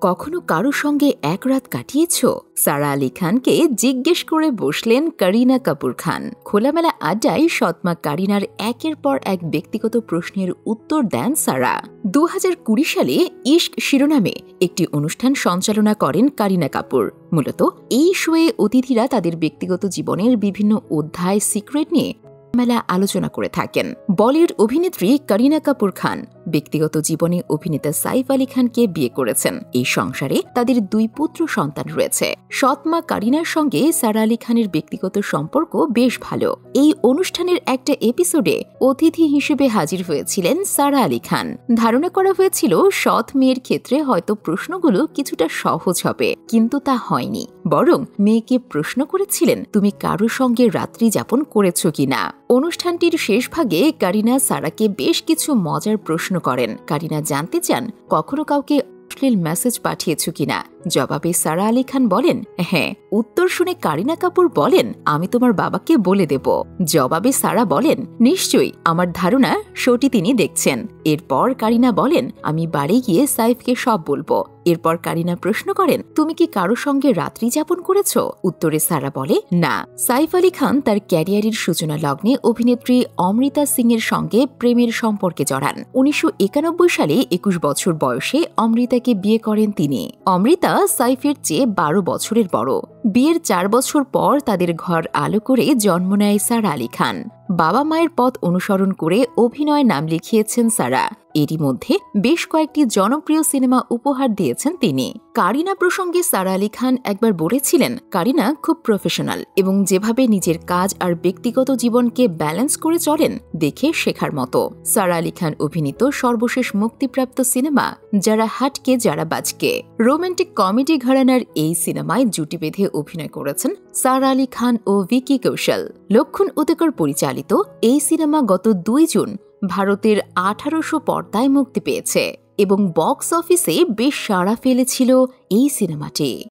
কখনো কারও সঙ্গে এক রাত কাটিয়েছ? সারা আলী খানকে জিজ্ঞেস করে বসলেন করিনা কাপুর খান। খোলামেলা আড্ডায় সৎমা কারিনার একের পর এক ব্যক্তিগত প্রশ্নের উত্তর দেন সারা। দু হাজার কুড়ি সালে ইশক শিরোনামে একটি অনুষ্ঠান সঞ্চালনা করেন কারিনা কাপুর। মূলত এই শোয়ে অতিথিরা তাদের ব্যক্তিগত জীবনের বিভিন্ন অধ্যায়, সিক্রেট নিয়ে মেলা আলোচনা করে থাকেন। বলিউড অভিনেত্রী করিনা কাপুর খান ব্যক্তিগত জীবনে অভিনেতা সাইফ আলী খানকে বিয়ে করেছেন। এই সংসারে তাদের দুই পুত্র সন্তান রয়েছে। সৎমা কারিনার সঙ্গে সারা আলী খানের ব্যক্তিগত সম্পর্ক বেশ ভালো। এই অনুষ্ঠানের একটা এপিসোডে অতিথি হিসেবে হাজির হয়েছিলেন সারা আলী খান। ধারণা করা হয়েছিল, সৎ মেয়ের ক্ষেত্রে হয়তো প্রশ্নগুলো কিছুটা সহজ হবে, কিন্তু তা হয়নি। বরং মেয়েকে প্রশ্ন করেছিলেন, তুমি কারও সঙ্গে রাত্রি যাপন করেছ কিনা? অনুষ্ঠানটির শেষ ভাগে কারিনা সারাকে বেশ কিছু মজার প্রশ্ন করেন। কারিনা জানতে চান, কখনো কাউকে অশ্লীল মেসেজ পাঠিয়েছ কিনা? জবাবে সারা আলী খান বলেন হ্যাঁ। উত্তর শুনে কারিনা কাপুর বলেন, আমি তোমার বাবাকে বলে দেব। জবাবে সারা বলেন, নিশ্চয়ই, আমার ধারণা শোটি তিনি দেখছেন। এরপর কারিনা বলেন, আমি বাড়ি গিয়ে সাইফকে সব বলব। এরপর কারিনা প্রশ্ন করেন, তুমি কি কারও সঙ্গে রাত্রি যাপন করেছ? উত্তরে সারা বলে, না। সাইফ আলী খান তার ক্যারিয়ারের সূচনা লগ্নে অভিনেত্রী অমৃতা সিং এর সঙ্গে প্রেমের সম্পর্কে জড়ান। উনিশশো একানব্বই সালে একুশ বছর বয়সে অমৃতাকে বিয়ে করেন তিনি। অমৃতা সাইফের চেয়ে বারো বছরের বড়। বিয়ের চার বছর পর তাদের ঘর আলো করে জন্ম নেয় সার আলী খান। বাবা মায়ের পথ অনুসরণ করে অভিনয় নাম লিখিয়েছেন সারা। এরই মধ্যে বেশ কয়েকটি জনপ্রিয় সিনেমা উপহার দিয়েছেন তিনি। কারিনা প্রসঙ্গে সারা আলী খান একবার বলেছিলেন, কারিনা খুব প্রফেশনাল এবং যেভাবে নিজের কাজ আর ব্যক্তিগত জীবনকে ব্যালেন্স করে চলেন দেখে শেখার মতো। সারা আলী খান অভিনীত সর্বশেষ মুক্তিপ্রাপ্ত সিনেমা যারা হাটকে, যারা বাজকে। রোমান্টিক কমেডি ঘরানার এই সিনেমায় জুটি বেঁধে অভিনয় করেছেন সারা আলী খান ও ভিকি কৌশল। লক্ষণ উদেকর পরিচালিত এই সিনেমা গত দুই জুন ভারতের আঠারোশো পর্দায় মুক্তি পেয়েছে এবং বক্স অফিসে বেশ সাড়া ফেলেছিল এই সিনেমাটি।